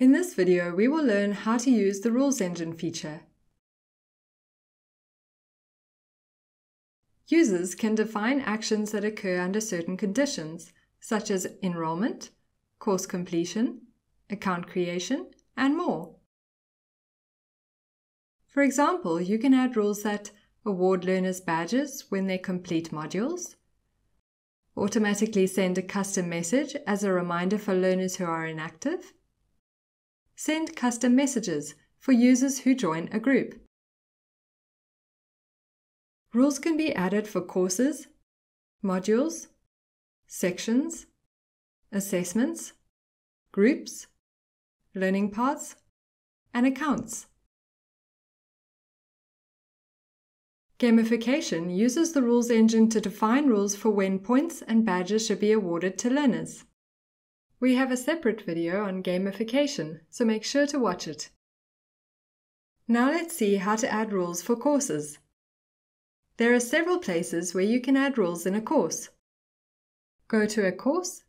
In this video, we will learn how to use the Rules Engine feature. Users can define actions that occur under certain conditions, such as enrollment, course completion, account creation, and more. For example, you can add rules that award learners badges when they complete modules, automatically send a custom message as a reminder for learners who are inactive, send custom messages for users who join a group. Rules can be added for courses, modules, sections, assessments, groups, learning paths, and accounts. Gamification uses the rules engine to define rules for when points and badges should be awarded to learners. We have a separate video on gamification, so make sure to watch it. Now let's see how to add rules for courses. There are several places where you can add rules in a course. Go to a course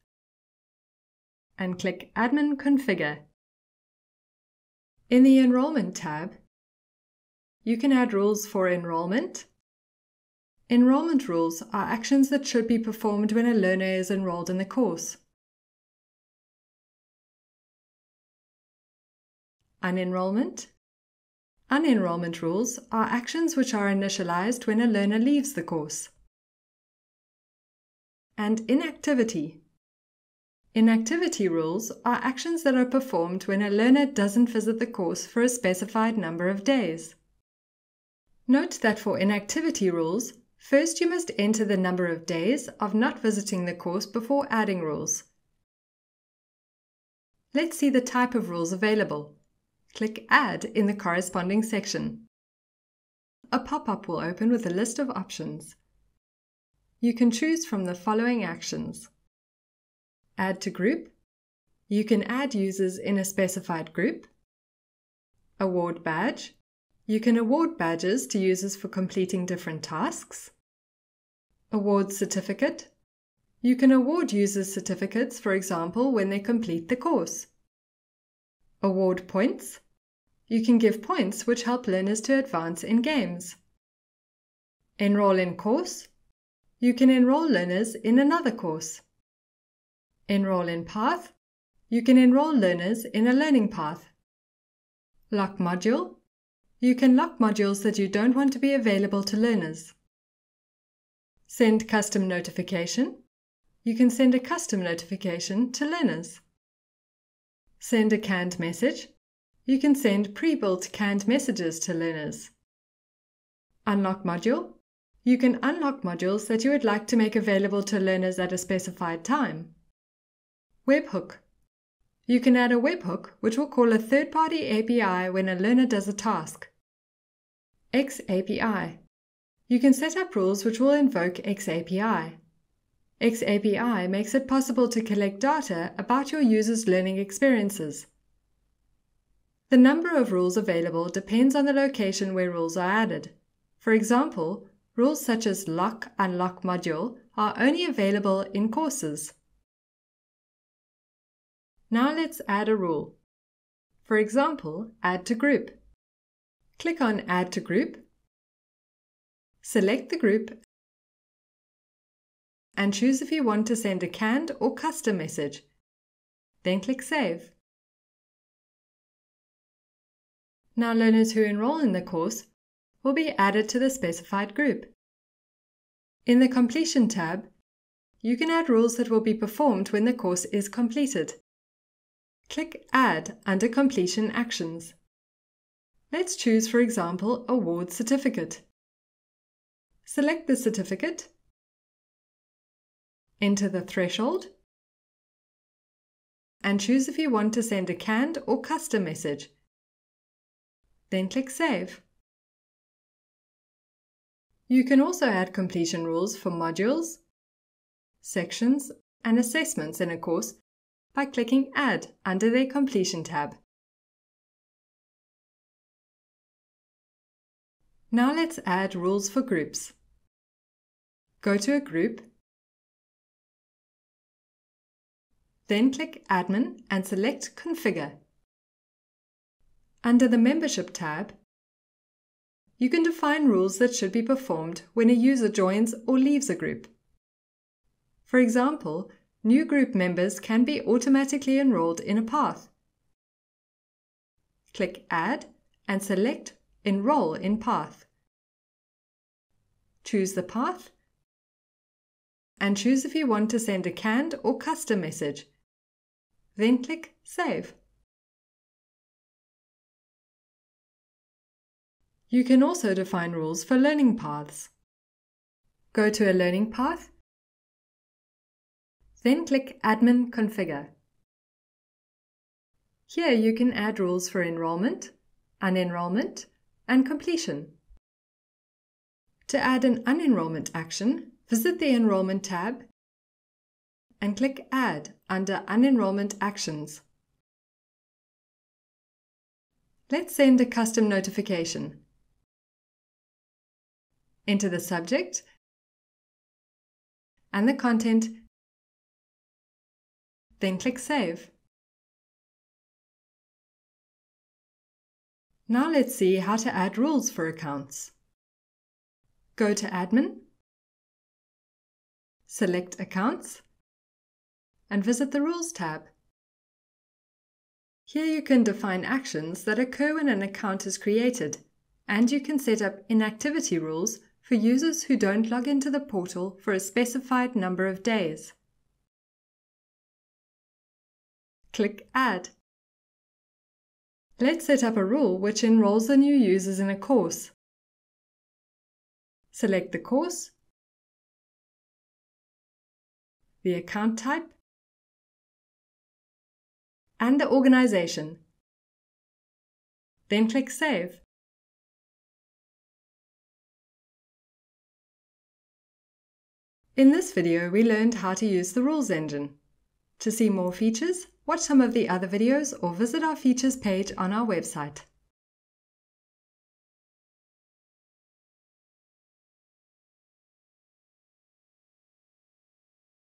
and click Admin Configure. In the Enrollment tab, you can add rules for enrollment. Enrollment rules are actions that should be performed when a learner is enrolled in the course. Unenrollment. Unenrollment rules are actions which are initialized when a learner leaves the course. And inactivity. Inactivity rules are actions that are performed when a learner doesn't visit the course for a specified number of days. Note that for inactivity rules, first you must enter the number of days of not visiting the course before adding rules. Let's see the type of rules available. Click Add in the corresponding section. A pop-up will open with a list of options. You can choose from the following actions. Add to group. You can add users in a specified group. Award badge. You can award badges to users for completing different tasks. Award certificate. You can award users certificates, for example, when they complete the course. Award points. You can give points which help learners to advance in games. Enroll in course. You can enroll learners in another course. Enroll in path. You can enroll learners in a learning path. Lock module. You can lock modules that you don't want to be available to learners. Send custom notification. You can send a custom notification to learners. Send a canned message. You can send pre-built canned messages to learners. Unlock module. You can unlock modules that you would like to make available to learners at a specified time. Webhook. You can add a webhook which will call a third-party API when a learner does a task. XAPI. You can set up rules which will invoke XAPI. XAPI makes it possible to collect data about your users' learning experiences. The number of rules available depends on the location where rules are added. For example, rules such as lock unlock module are only available in courses. Now let's add a rule. For example, add to group. Click on Add to Group. Select the group and choose if you want to send a canned or custom message. Then click Save. Now learners who enroll in the course will be added to the specified group. In the Completion tab, you can add rules that will be performed when the course is completed. Click Add under Completion Actions. Let's choose, for example, Award Certificate. Select the certificate enter the threshold, and choose if you want to send a canned or custom message. Then click Save. You can also add completion rules for modules, sections, and assessments in a course by clicking Add under the Completion tab. Now let's add rules for groups. Go to a group Then click Admin and select Configure. Under the Membership tab, you can define rules that should be performed when a user joins or leaves a group. For example, new group members can be automatically enrolled in a path. Click Add and select Enroll in Path. Choose the path and choose if you want to send a canned or custom message. Then click Save. You can also define rules for learning paths. Go to a learning path, then click Admin Configure. Here you can add rules for enrollment, unenrollment, and completion. To add an unenrollment action, visit the Enrollment tab and click Add under Unenrollment Actions. Let's send a custom notification. Enter the subject and the content, then click Save. Now let's see how to add rules for accounts. Go to Admin, select Accounts, and visit the Rules tab. Here you can define actions that occur when an account is created, and you can set up inactivity rules for users who don't log into the portal for a specified number of days. Click Add. Let's set up a rule which enrolls the new users in a course. Select the course, the account type, and the organization. Then click Save. In this video, we learned how to use the Rules engine. To see more features, watch some of the other videos or visit our features page on our website.